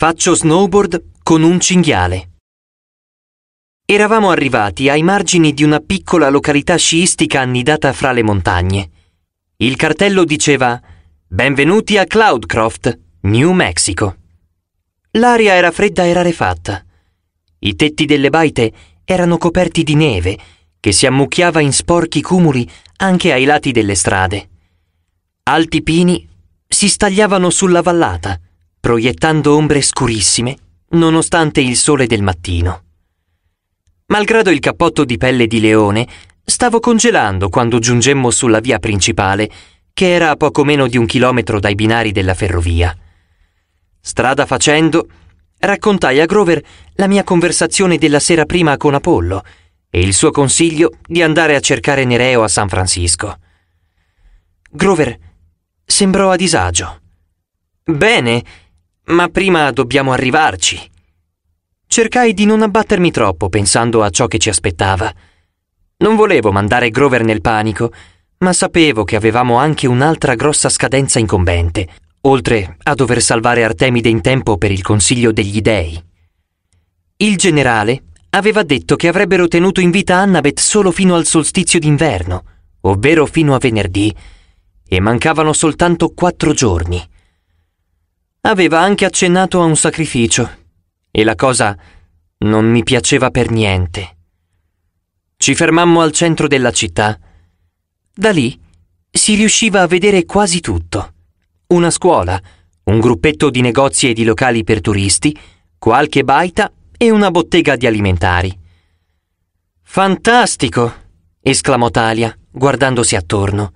Faccio snowboard con un cinghiale. Eravamo arrivati ai margini di una piccola località sciistica annidata fra le montagne. Il cartello diceva Benvenuti a Cloudcroft, New Mexico. L'aria era fredda e rarefatta. I tetti delle baite erano coperti di neve che si ammucchiava in sporchi cumuli anche ai lati delle strade. Alti pini si stagliavano sulla vallata, proiettando ombre scurissime, nonostante il sole del mattino. Malgrado il cappotto di pelle di leone, stavo congelando quando giungemmo sulla via principale, che era a poco meno di un chilometro dai binari della ferrovia. Strada facendo, raccontai a Grover la mia conversazione della sera prima con Apollo e il suo consiglio di andare a cercare Nereo a San Francisco. Grover sembrò a disagio. Bene, ma prima dobbiamo arrivarci. Cercai di non abbattermi troppo pensando a ciò che ci aspettava. Non volevo mandare Grover nel panico, ma sapevo che avevamo anche un'altra grossa scadenza incombente, oltre a dover salvare Artemide in tempo per il Consiglio degli Dei. Il generale aveva detto che avrebbero tenuto in vita Annabeth solo fino al solstizio d'inverno, ovvero fino a venerdì, e mancavano soltanto quattro giorni. Aveva anche accennato a un sacrificio, e la cosa non mi piaceva per niente. Ci fermammo al centro della città. Da lì si riusciva a vedere quasi tutto. Una scuola, un gruppetto di negozi e di locali per turisti, qualche baita e una bottega di alimentari. Fantastico! esclamò Talia, guardandosi attorno.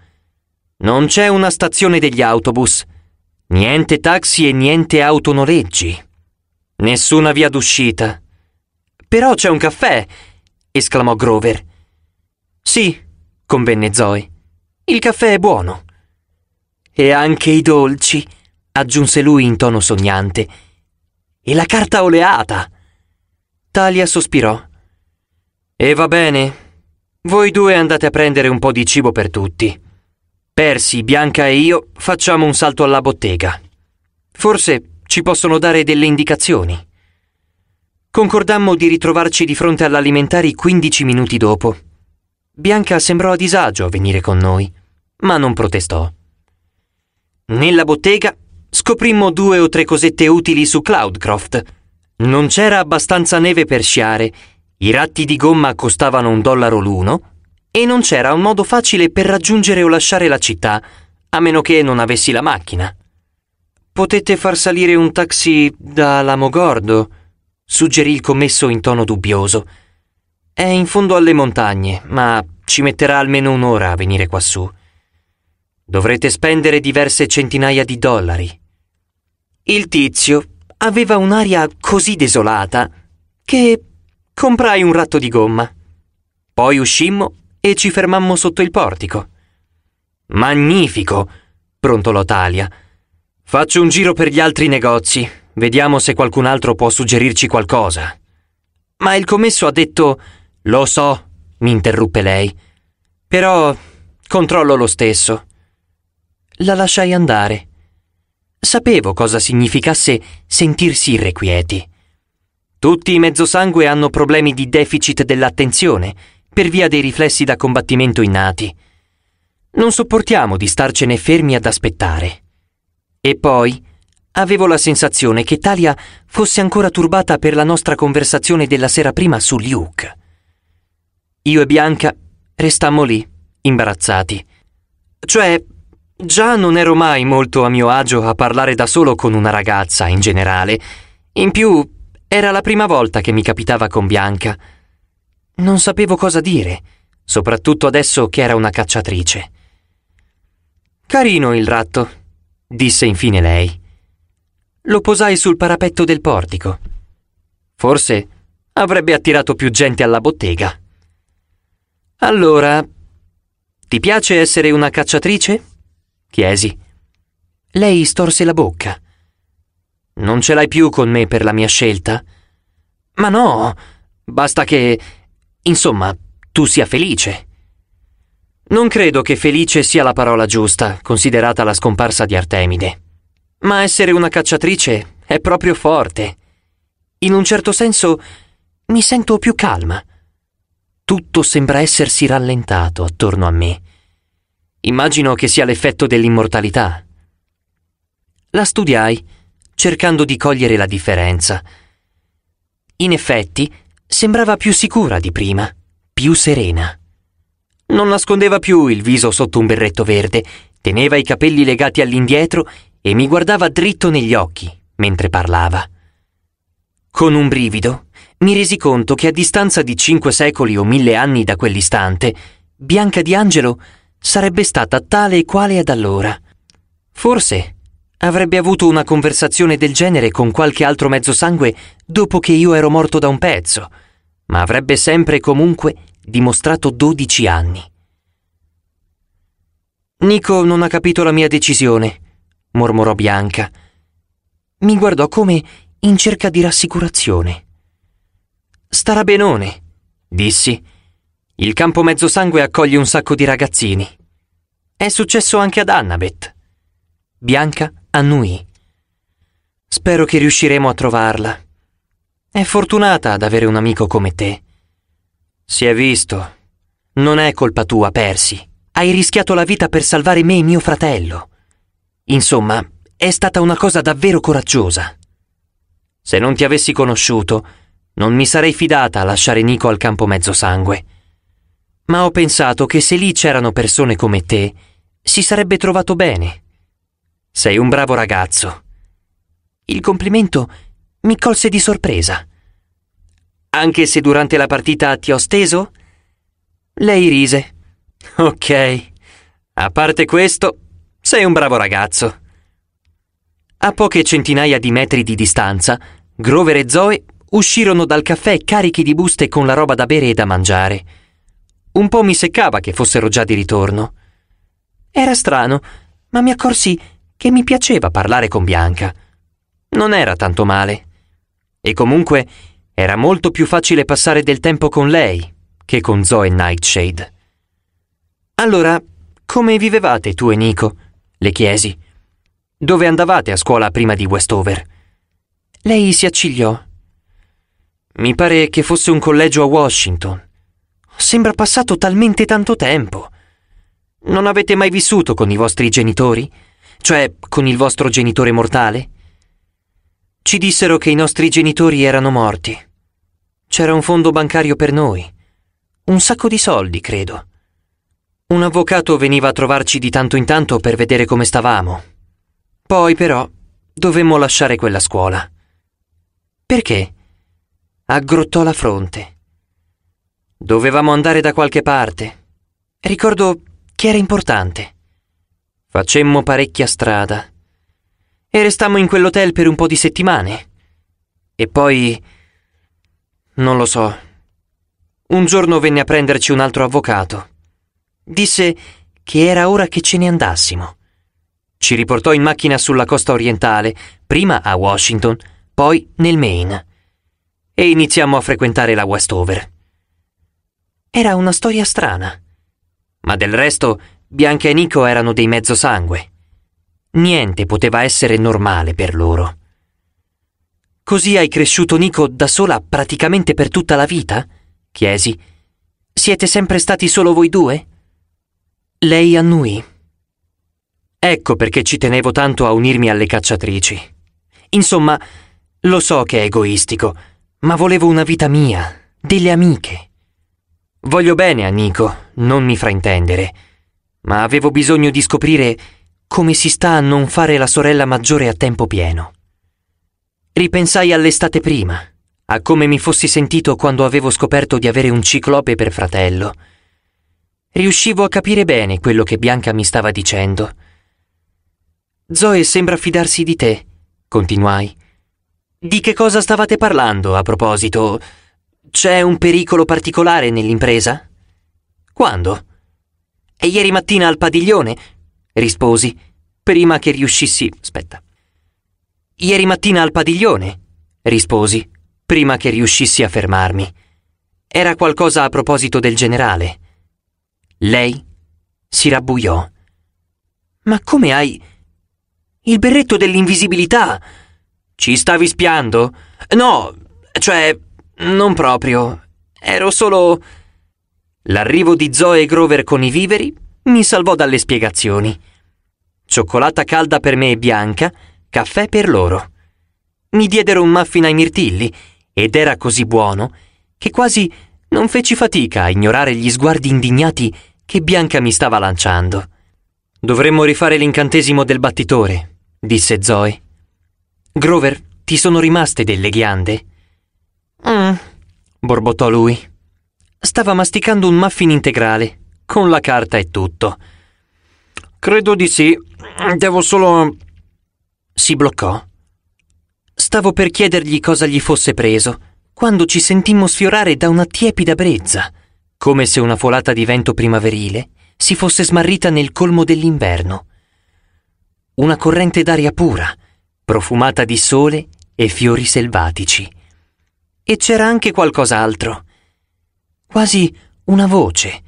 Non c'è una stazione degli autobus, niente taxi e niente autonoleggi. Nessuna via d'uscita. Però c'è un caffè, esclamò Grover. Sì, convenne Zoe. Il caffè è buono. E anche i dolci, aggiunse lui in tono sognante. E la carta oleata. Talia sospirò. E va bene. Voi due andate a prendere un po' di cibo per tutti. Percy, Bianca e io facciamo un salto alla bottega. Forse ci possono dare delle indicazioni. Concordammo di ritrovarci di fronte all'alimentari 15 minuti dopo. Bianca sembrò a disagio a venire con noi, ma non protestò. Nella bottega scoprimmo due o tre cosette utili su Cloudcroft non c'era abbastanza neve per sciare, i ratti di gomma costavano un dollaro l'uno e non c'era un modo facile per raggiungere o lasciare la città, a meno che non avessi la macchina. Potete far salire un taxi da Lamogordo, suggerì il commesso in tono dubbioso. È in fondo alle montagne, ma ci metterà almeno un'ora a venire quassù. Dovrete spendere diverse centinaia di dollari. Il tizio aveva un'aria così desolata che comprai un ratto di gomma. Poi uscimmo e ci fermammo sotto il portico. Magnifico! brontolò Talia. Faccio un giro per gli altri negozi, vediamo se qualcun altro può suggerirci qualcosa. Ma il commesso ha detto Lo so, mi interruppe lei. Però controllo lo stesso. La lasciai andare. Sapevo cosa significasse sentirsi irrequieti. Tutti i mezzosangue hanno problemi di deficit dell'attenzione per via dei riflessi da combattimento innati. Non sopportiamo di starcene fermi ad aspettare. E poi avevo la sensazione che Talia fosse ancora turbata per la nostra conversazione della sera prima su Luke. Io e Bianca restammo lì, imbarazzati. Cioè, Già non ero mai molto a mio agio a parlare da solo con una ragazza, in generale. In più, era la prima volta che mi capitava con Bianca. Non sapevo cosa dire, soprattutto adesso che era una cacciatrice. Carino il ratto, disse infine lei. Lo posai sul parapetto del portico. Forse avrebbe attirato più gente alla bottega. Allora, ti piace essere una cacciatrice? chiesi. Lei storse la bocca. Non ce l'hai più con me per la mia scelta? Ma no, basta che... Insomma, tu sia felice. Non credo che felice sia la parola giusta, considerata la scomparsa di Artemide. Ma essere una cacciatrice è proprio forte. In un certo senso mi sento più calma. Tutto sembra essersi rallentato attorno a me. Immagino che sia l'effetto dell'immortalità. La studiai, cercando di cogliere la differenza. In effetti, sembrava più sicura di prima, più serena. Non nascondeva più il viso sotto un berretto verde, teneva i capelli legati all'indietro e mi guardava dritto negli occhi mentre parlava. Con un brivido mi resi conto che a distanza di cinque secoli o mille anni da quell'istante, Bianca di Angelo sarebbe stata tale e quale ad allora. Forse avrebbe avuto una conversazione del genere con qualche altro mezzo sangue dopo che io ero morto da un pezzo, ma avrebbe sempre e comunque dimostrato dodici anni. Nico non ha capito la mia decisione, mormorò Bianca. Mi guardò come in cerca di rassicurazione. Starà benone, dissi. Il campo mezzo sangue accoglie un sacco di ragazzini. È successo anche ad Annabeth. Bianca annuì. Spero che riusciremo a trovarla. È fortunata ad avere un amico come te. Si è visto. Non è colpa tua, Percy. Hai rischiato la vita per salvare me e mio fratello. Insomma, è stata una cosa davvero coraggiosa. Se non ti avessi conosciuto, non mi sarei fidata a lasciare Nico al campo mezzo sangue. Ma ho pensato che se lì c'erano persone come te, si sarebbe trovato bene. Sei un bravo ragazzo. Il complimento mi colse di sorpresa. Anche se durante la partita ti ho steso? Lei rise. Ok. A parte questo, sei un bravo ragazzo. A poche centinaia di metri di distanza, Grover e Zoe uscirono dal caffè carichi di buste con la roba da bere e da mangiare. Un po' mi seccava che fossero già di ritorno. Era strano, ma mi accorsi che mi piaceva parlare con Bianca. Non era tanto male. E comunque era molto più facile passare del tempo con lei che con Zoe Nightshade. Allora, come vivevate tu e Nico? le chiesi. Dove andavate a scuola prima di Westover? Lei si accigliò. Mi pare che fosse un collegio a Washington. Sembra passato talmente tanto tempo. Non avete mai vissuto con i vostri genitori? Cioè, con il vostro genitore mortale? Ci dissero che i nostri genitori erano morti. C'era un fondo bancario per noi. Un sacco di soldi, credo. Un avvocato veniva a trovarci di tanto in tanto per vedere come stavamo. Poi, però, dovemmo lasciare quella scuola. Perché? Aggrottò la fronte. Dovevamo andare da qualche parte. Ricordo che era importante. Facemmo parecchia strada. E restammo in quell'hotel per un po' di settimane. E poi... non lo so. Un giorno venne a prenderci un altro avvocato. Disse che era ora che ce ne andassimo. Ci riportò in macchina sulla costa orientale, prima a Washington, poi nel Maine. E iniziamo a frequentare la Westover. Era una storia strana. Ma del resto, Bianca e Nico erano dei mezzosangue. Niente poteva essere normale per loro. Così hai cresciuto Nico da sola praticamente per tutta la vita? chiesi. Siete sempre stati solo voi due? Lei annuì. Ecco perché ci tenevo tanto a unirmi alle cacciatrici. Insomma, lo so che è egoistico, ma volevo una vita mia, delle amiche. Voglio bene a Nico, non mi fraintendere, ma avevo bisogno di scoprire come si sta a non fare la sorella maggiore a tempo pieno. Ripensai all'estate prima, a come mi fossi sentito quando avevo scoperto di avere un ciclope per fratello Riuscivo a capire bene quello che Bianca mi stava dicendo. Zoe sembra fidarsi di te, continuai. Di che cosa stavate parlando, a proposito? C'è un pericolo particolare nell'impresa? Quando? E ieri mattina al padiglione? Risposi, prima che riuscissi. Aspetta. Ieri mattina al padiglione? risposi, prima che riuscissi a fermarmi. Era qualcosa a proposito del generale. Lei si rabbuiò. Ma come hai... Il berretto dell'invisibilità! Ci stavi spiando? No, cioè, non proprio. Ero solo... L'arrivo di Zoe Grover con i viveri mi salvò dalle spiegazioni. Cioccolata calda per me e bianca, caffè per loro. Mi diedero un muffin ai mirtilli ed era così buono che quasi non feci fatica a ignorare gli sguardi indignati che Bianca mi stava lanciando. Dovremmo rifare l'incantesimo del battitore, disse Zoe. Grover, ti sono rimaste delle ghiande? Mm, borbottò lui. Stava masticando un muffin integrale, con la carta e tutto. Credo di sì. Devo solo. Si bloccò. Stavo per chiedergli cosa gli fosse preso, quando ci sentimmo sfiorare da una tiepida brezza, come se una folata di vento primaverile si fosse smarrita nel colmo dell'inverno. Una corrente d'aria pura, profumata di sole e fiori selvatici. E c'era anche qualcos'altro. Quasi una voce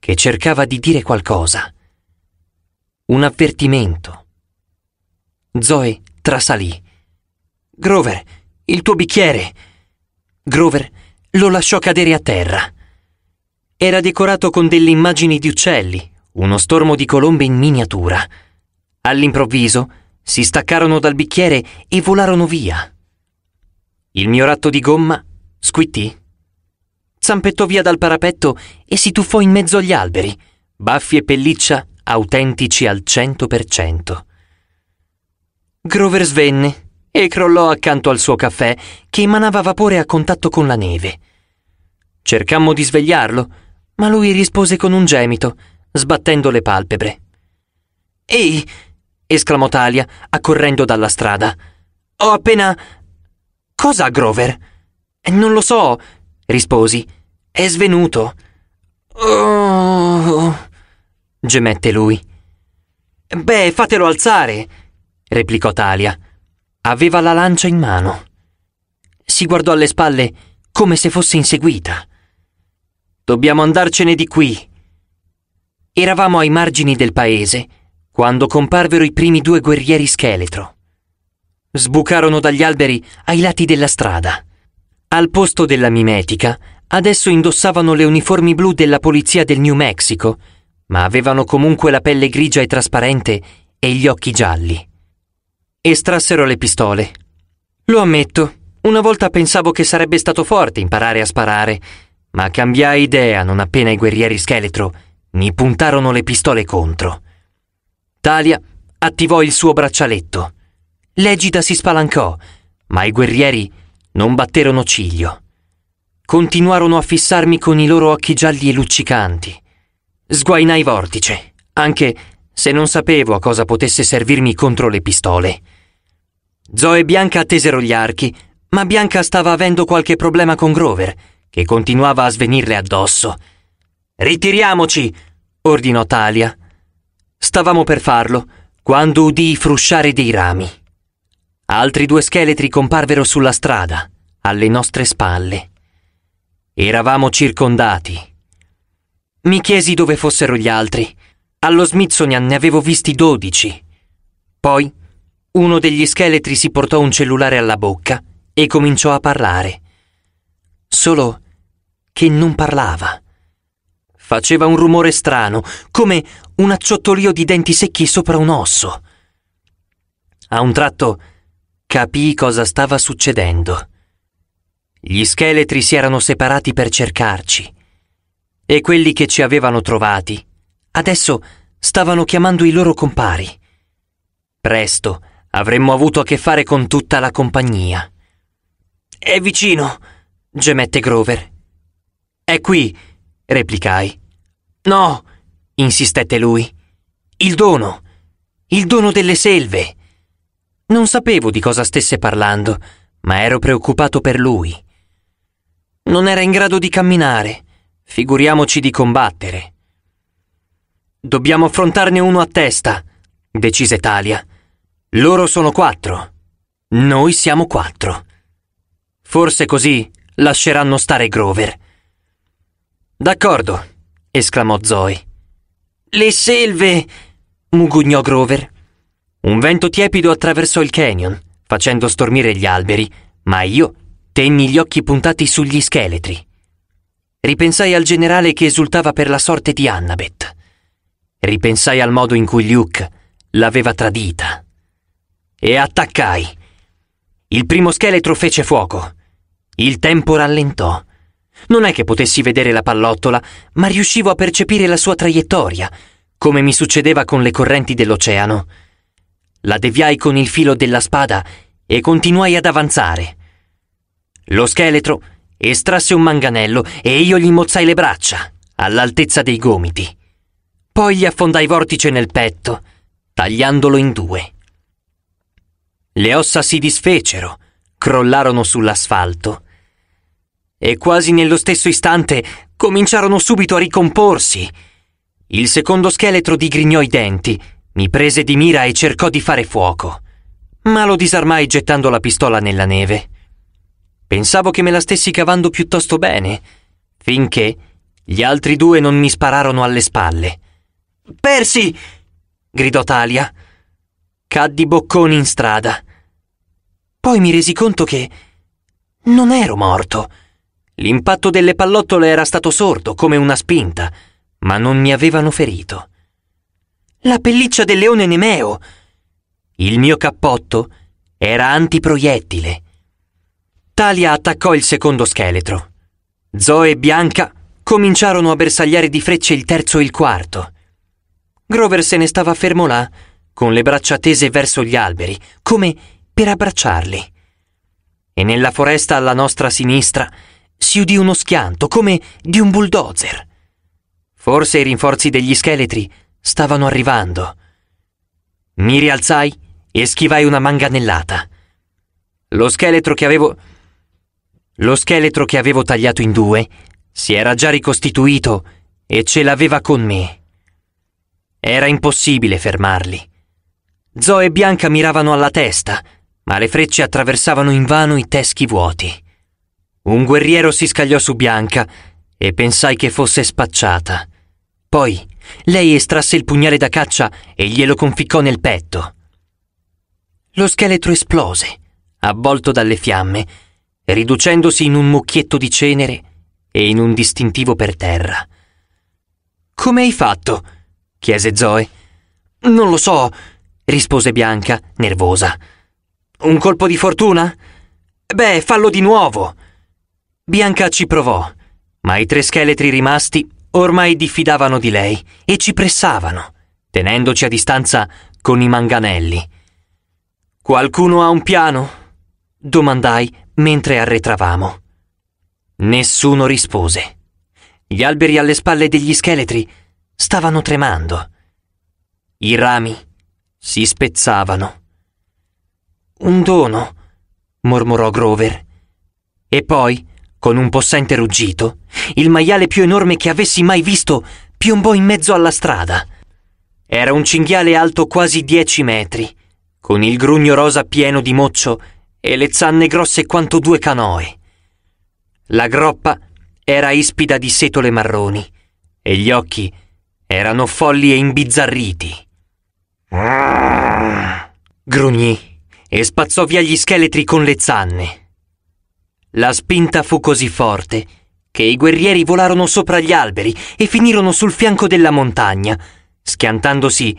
che cercava di dire qualcosa. Un avvertimento. Zoe trasalì. Grover, il tuo bicchiere. Grover lo lasciò cadere a terra. Era decorato con delle immagini di uccelli, uno stormo di colombe in miniatura. All'improvviso si staccarono dal bicchiere e volarono via. Il mio ratto di gomma squittì. Zampettò via dal parapetto e si tuffò in mezzo agli alberi, baffi e pelliccia autentici al cento per cento. Grover svenne e crollò accanto al suo caffè che emanava vapore a contatto con la neve. Cercammo di svegliarlo, ma lui rispose con un gemito, sbattendo le palpebre. Ehi! esclamò Talia, accorrendo dalla strada. Ho appena. Cosa, Grover? Non lo so, risposi. È svenuto. Oh. gemette lui. Beh, fatelo alzare, replicò Talia. Aveva la lancia in mano. Si guardò alle spalle come se fosse inseguita. Dobbiamo andarcene di qui. Eravamo ai margini del paese quando comparvero i primi due guerrieri scheletro. Sbucarono dagli alberi ai lati della strada. Al posto della mimetica, adesso indossavano le uniformi blu della polizia del New Mexico, ma avevano comunque la pelle grigia e trasparente e gli occhi gialli. Estrassero le pistole. Lo ammetto, una volta pensavo che sarebbe stato forte imparare a sparare, ma cambiai idea non appena i guerrieri scheletro mi puntarono le pistole contro. Talia attivò il suo braccialetto. L'egida si spalancò, ma i guerrieri non batterono ciglio. Continuarono a fissarmi con i loro occhi gialli e luccicanti. Sguainai vortice, anche se non sapevo a cosa potesse servirmi contro le pistole. Zoe e Bianca attesero gli archi, ma Bianca stava avendo qualche problema con Grover che continuava a svenirle addosso. Ritiriamoci, ordinò Talia. Stavamo per farlo, quando udii frusciare dei rami. Altri due scheletri comparvero sulla strada, alle nostre spalle. Eravamo circondati. Mi chiesi dove fossero gli altri. Allo Smithsonian ne avevo visti dodici. Poi uno degli scheletri si portò un cellulare alla bocca e cominciò a parlare solo che non parlava. Faceva un rumore strano, come un acciottolio di denti secchi sopra un osso. A un tratto capii cosa stava succedendo. Gli scheletri si erano separati per cercarci e quelli che ci avevano trovati adesso stavano chiamando i loro compari. Presto avremmo avuto a che fare con tutta la compagnia. È vicino, gemette Grover. È qui, replicai. No, insistette lui. Il dono. Il dono delle selve. Non sapevo di cosa stesse parlando, ma ero preoccupato per lui. Non era in grado di camminare, figuriamoci di combattere. Dobbiamo affrontarne uno a testa, decise Talia. Loro sono quattro. Noi siamo quattro. Forse così lasceranno stare Grover. D'accordo, esclamò Zoe. Le selve! mugugnò Grover. Un vento tiepido attraversò il canyon, facendo stormire gli alberi, ma io tenni gli occhi puntati sugli scheletri. Ripensai al generale che esultava per la sorte di Annabeth. Ripensai al modo in cui Luke l'aveva tradita. E attaccai. Il primo scheletro fece fuoco. Il tempo rallentò. Non è che potessi vedere la pallottola, ma riuscivo a percepire la sua traiettoria, come mi succedeva con le correnti dell'oceano. La deviai con il filo della spada e continuai ad avanzare. Lo scheletro estrasse un manganello e io gli mozzai le braccia, all'altezza dei gomiti. Poi gli affondai vortice nel petto, tagliandolo in due. Le ossa si disfecero, crollarono sull'asfalto e quasi nello stesso istante cominciarono subito a ricomporsi. Il secondo scheletro digrignò i denti, mi prese di mira e cercò di fare fuoco, ma lo disarmai gettando la pistola nella neve. Pensavo che me la stessi cavando piuttosto bene, finché gli altri due non mi spararono alle spalle. Persi! gridò Talia. Caddi bocconi in strada. Poi mi resi conto che non ero morto. L'impatto delle pallottole era stato sordo, come una spinta, ma non mi avevano ferito. La pelliccia del leone Nemeo. Il mio cappotto era antiproiettile. Talia attaccò il secondo scheletro. Zoe e Bianca cominciarono a bersagliare di frecce il terzo e il quarto. Grover se ne stava fermo là, con le braccia tese verso gli alberi, come per abbracciarli. E nella foresta alla nostra sinistra si udì uno schianto come di un bulldozer. Forse i rinforzi degli scheletri stavano arrivando. Mi rialzai e schivai una manganellata. Lo scheletro che avevo. Lo scheletro che avevo tagliato in due si era già ricostituito e ce l'aveva con me. Era impossibile fermarli. Zoe e Bianca miravano alla testa, ma le frecce attraversavano invano i teschi vuoti. Un guerriero si scagliò su Bianca e pensai che fosse spacciata. Poi lei estrasse il pugnale da caccia e glielo conficcò nel petto. Lo scheletro esplose, avvolto dalle fiamme, riducendosi in un mucchietto di cenere e in un distintivo per terra. Come hai fatto? chiese Zoe. Non lo so, rispose Bianca, nervosa. Un colpo di fortuna? Beh, fallo di nuovo. Bianca ci provò, ma i tre scheletri rimasti ormai diffidavano di lei e ci pressavano, tenendoci a distanza con i manganelli. Qualcuno ha un piano? domandai mentre arretravamo. Nessuno rispose. Gli alberi alle spalle degli scheletri stavano tremando. I rami si spezzavano. Un dono, mormorò Grover. E poi con un possente ruggito, il maiale più enorme che avessi mai visto piombò in mezzo alla strada. Era un cinghiale alto quasi dieci metri, con il grugno rosa pieno di moccio e le zanne grosse quanto due canoe. La groppa era ispida di setole marroni e gli occhi erano folli e imbizzarriti. Grugnì e spazzò via gli scheletri con le zanne. La spinta fu così forte che i guerrieri volarono sopra gli alberi e finirono sul fianco della montagna, schiantandosi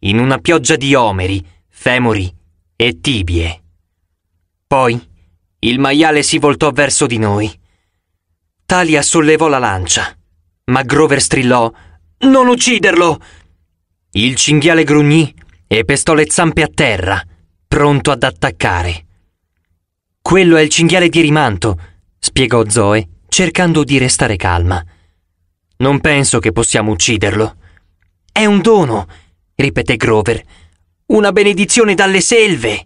in una pioggia di omeri, femori e tibie. Poi il maiale si voltò verso di noi. Talia sollevò la lancia, ma Grover strillò Non ucciderlo! Il cinghiale grugnì e pestò le zampe a terra, pronto ad attaccare. Quello è il cinghiale di Rimanto, spiegò Zoe, cercando di restare calma. Non penso che possiamo ucciderlo. È un dono, ripeté Grover. Una benedizione dalle selve.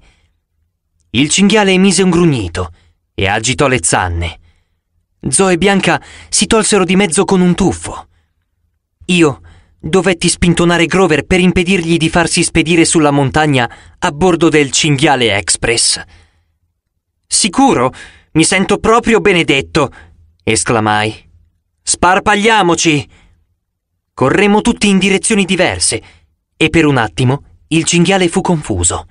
Il cinghiale emise un grugnito e agitò le zanne. Zoe e Bianca si tolsero di mezzo con un tuffo. Io dovetti spintonare Grover per impedirgli di farsi spedire sulla montagna a bordo del cinghiale express. Sicuro, mi sento proprio benedetto, esclamai. Sparpagliamoci! Corremmo tutti in direzioni diverse e per un attimo il cinghiale fu confuso.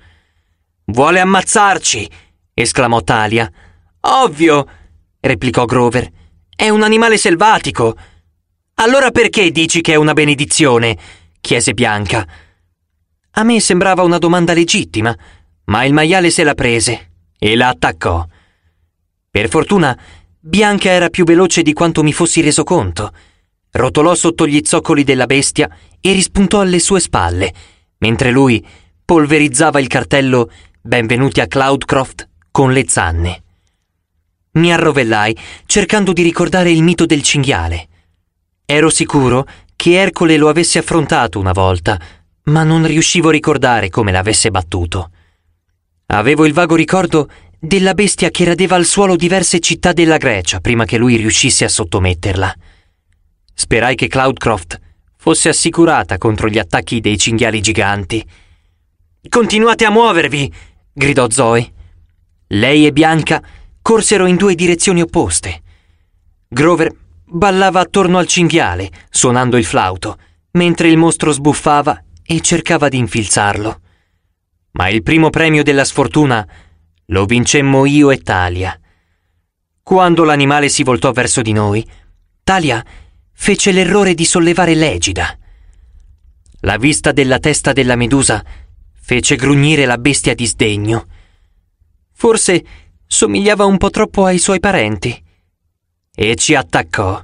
Vuole ammazzarci! esclamò Talia. Ovvio! replicò Grover. È un animale selvatico. Allora perché dici che è una benedizione? chiese Bianca. A me sembrava una domanda legittima, ma il maiale se la prese e la attaccò. Per fortuna, Bianca era più veloce di quanto mi fossi reso conto. Rotolò sotto gli zoccoli della bestia e rispuntò alle sue spalle, mentre lui polverizzava il cartello Benvenuti a Cloudcroft con le zanne. Mi arrovellai, cercando di ricordare il mito del cinghiale. Ero sicuro che Ercole lo avesse affrontato una volta, ma non riuscivo a ricordare come l'avesse battuto. Avevo il vago ricordo della bestia che radeva al suolo diverse città della Grecia prima che lui riuscisse a sottometterla. Sperai che Cloudcroft fosse assicurata contro gli attacchi dei cinghiali giganti. Continuate a muovervi! gridò Zoe. Lei e Bianca corsero in due direzioni opposte. Grover ballava attorno al cinghiale, suonando il flauto, mentre il mostro sbuffava e cercava di infilzarlo. Ma il primo premio della sfortuna lo vincemmo io e Talia. Quando l'animale si voltò verso di noi, Talia fece l'errore di sollevare l'egida. La vista della testa della medusa fece grugnire la bestia di sdegno. Forse somigliava un po' troppo ai suoi parenti. E ci attaccò.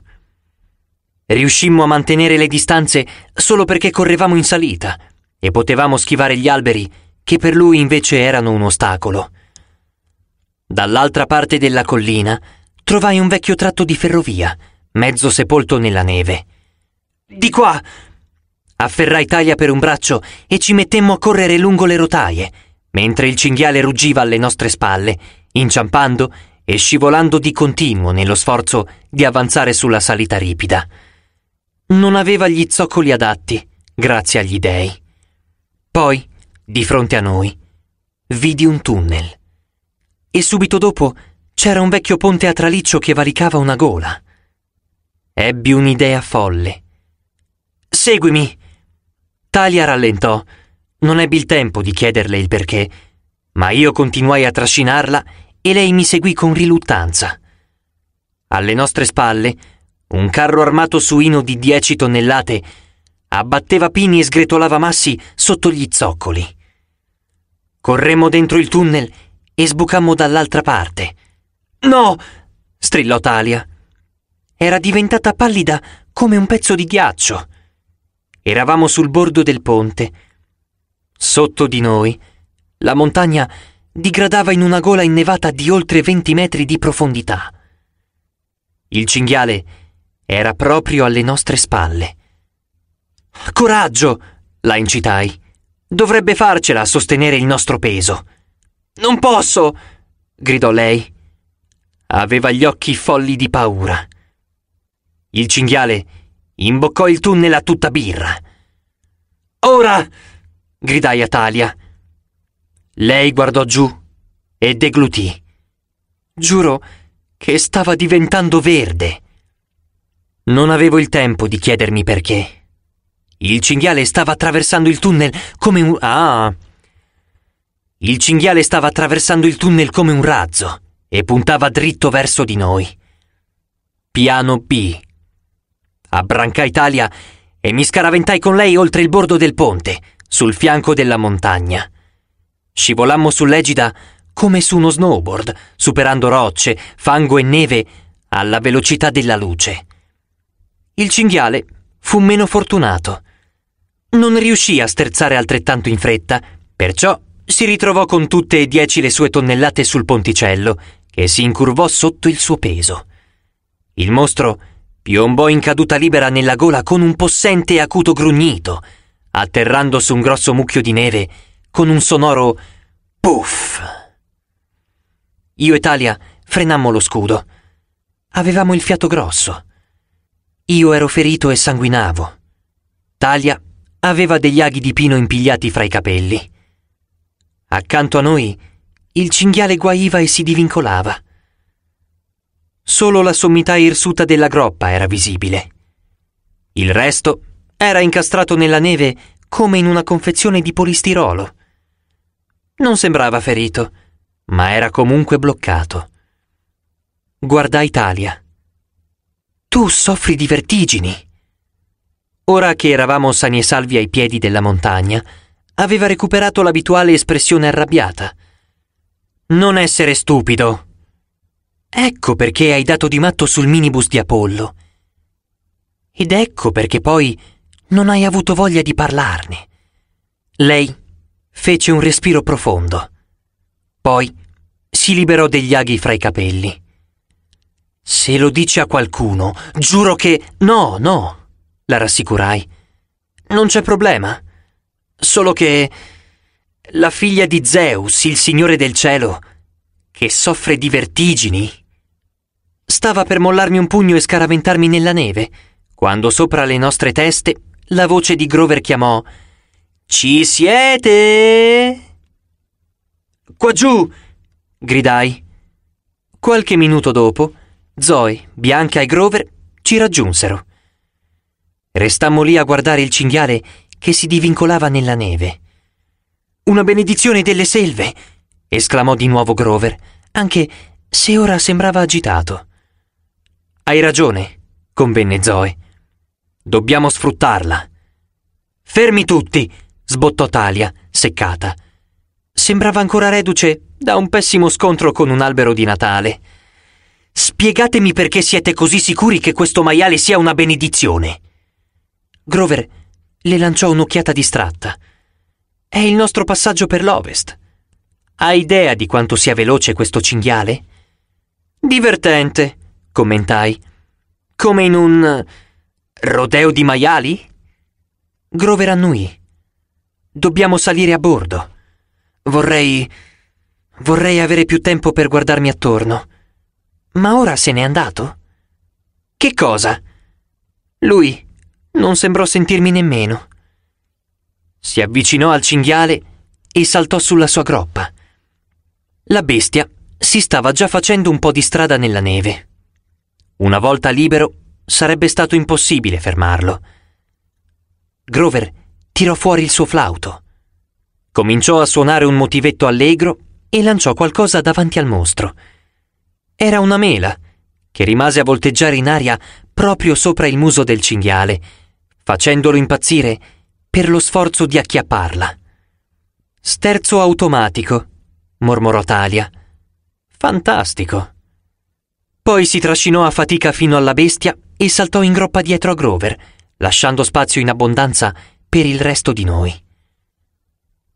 Riuscimmo a mantenere le distanze solo perché correvamo in salita e potevamo schivare gli alberi che per lui invece erano un ostacolo. Dall'altra parte della collina trovai un vecchio tratto di ferrovia, mezzo sepolto nella neve. Di qua! Afferrai Talia per un braccio e ci mettemmo a correre lungo le rotaie, mentre il cinghiale ruggiva alle nostre spalle, inciampando e scivolando di continuo nello sforzo di avanzare sulla salita ripida. Non aveva gli zoccoli adatti, grazie agli dei. Poi, di fronte a noi, vidi un tunnel. E subito dopo c'era un vecchio ponte a traliccio che valicava una gola. Ebbi un'idea folle. Seguimi! Talia rallentò. Non ebbi il tempo di chiederle il perché, ma io continuai a trascinarla e lei mi seguì con riluttanza. Alle nostre spalle, un carro armato suino di dieci tonnellate abbatteva pini e sgretolava massi sotto gli zoccoli. Corremmo dentro il tunnel e sbucammo dall'altra parte. No! strillò Talia. Era diventata pallida come un pezzo di ghiaccio. Eravamo sul bordo del ponte. Sotto di noi, la montagna digradava in una gola innevata di oltre 20 metri di profondità. Il cinghiale era proprio alle nostre spalle. Coraggio! la incitai. Dovrebbe farcela a sostenere il nostro peso. Non posso! gridò lei. Aveva gli occhi folli di paura. Il cinghiale imboccò il tunnel a tutta birra. Ora! gridai a Talia. Lei guardò giù e deglutì. Giuro che stava diventando verde. Non avevo il tempo di chiedermi perché. Il cinghiale stava attraversando il tunnel come un... Ah! Il cinghiale stava attraversando il tunnel come un razzo e puntava dritto verso di noi. Piano B. Abbrancai Talia e mi scaraventai con lei oltre il bordo del ponte, sul fianco della montagna. Scivolammo sull'egida come su uno snowboard, superando rocce, fango e neve alla velocità della luce. Il cinghiale fu meno fortunato non riuscì a sterzare altrettanto in fretta, perciò si ritrovò con tutte e dieci le sue tonnellate sul ponticello, che si incurvò sotto il suo peso. Il mostro piombò in caduta libera nella gola con un possente e acuto grugnito, atterrando su un grosso mucchio di neve con un sonoro puff. Io e Talia frenammo lo scudo. Avevamo il fiato grosso. Io ero ferito e sanguinavo. Talia Aveva degli aghi di pino impigliati fra i capelli. Accanto a noi il cinghiale guaiva e si divincolava. Solo la sommità irsuta della groppa era visibile. Il resto era incastrato nella neve come in una confezione di polistirolo. Non sembrava ferito, ma era comunque bloccato. Guardai Talia. Tu soffri di vertigini. Ora che eravamo sani e salvi ai piedi della montagna, aveva recuperato l'abituale espressione arrabbiata. Non essere stupido. Ecco perché hai dato di matto sul minibus di Apollo. Ed ecco perché poi non hai avuto voglia di parlarne. Lei fece un respiro profondo. Poi si liberò degli aghi fra i capelli. Se lo dici a qualcuno, giuro che... No, no, la rassicurai. Non c'è problema. Solo che... La figlia di Zeus, il signore del cielo, che soffre di vertigini, stava per mollarmi un pugno e scaraventarmi nella neve, quando sopra le nostre teste la voce di Grover chiamò Ci siete? Qua giù! gridai. Qualche minuto dopo, Zoe, Bianca e Grover ci raggiunsero. Restammo lì a guardare il cinghiale che si divincolava nella neve. Una benedizione delle selve! esclamò di nuovo Grover, anche se ora sembrava agitato. Hai ragione, convenne Zoe. Dobbiamo sfruttarla. Fermi tutti! sbottò Talia, seccata. Sembrava ancora reduce da un pessimo scontro con un albero di Natale. Spiegatemi perché siete così sicuri che questo maiale sia una benedizione. Grover le lanciò un'occhiata distratta. È il nostro passaggio per l'Ovest. Ha idea di quanto sia veloce questo cinghiale? Divertente, commentai. Come in un rodeo di maiali? Grover annuì. Dobbiamo salire a bordo. Vorrei. vorrei avere più tempo per guardarmi attorno. Ma ora se n'è andato? Che cosa? Lui non sembrò sentirmi nemmeno. Si avvicinò al cinghiale e saltò sulla sua groppa. La bestia si stava già facendo un po' di strada nella neve. Una volta libero sarebbe stato impossibile fermarlo. Grover tirò fuori il suo flauto. Cominciò a suonare un motivetto allegro e lanciò qualcosa davanti al mostro. Era una mela, che rimase a volteggiare in aria proprio sopra il muso del cinghiale, facendolo impazzire per lo sforzo di acchiapparla. Sterzo automatico, mormorò Talia. Fantastico. Poi si trascinò a fatica fino alla bestia e saltò in groppa dietro a Grover, lasciando spazio in abbondanza per il resto di noi.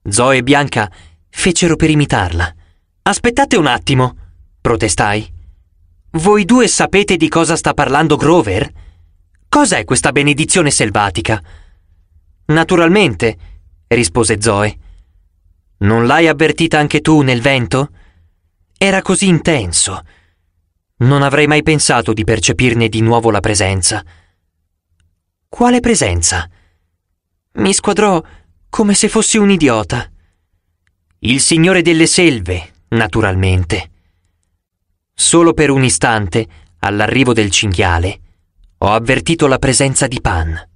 Zoe e Bianca fecero per imitarla. Aspettate un attimo, protestai. Voi due sapete di cosa sta parlando Grover? Cos'è questa benedizione selvatica? Naturalmente, rispose Zoe. Non l'hai avvertita anche tu nel vento? Era così intenso. Non avrei mai pensato di percepirne di nuovo la presenza. Quale presenza? Mi squadrò come se fossi un idiota. Il Signore delle Selve, naturalmente. Solo per un istante, all'arrivo del cinghiale, ho avvertito la presenza di Pan.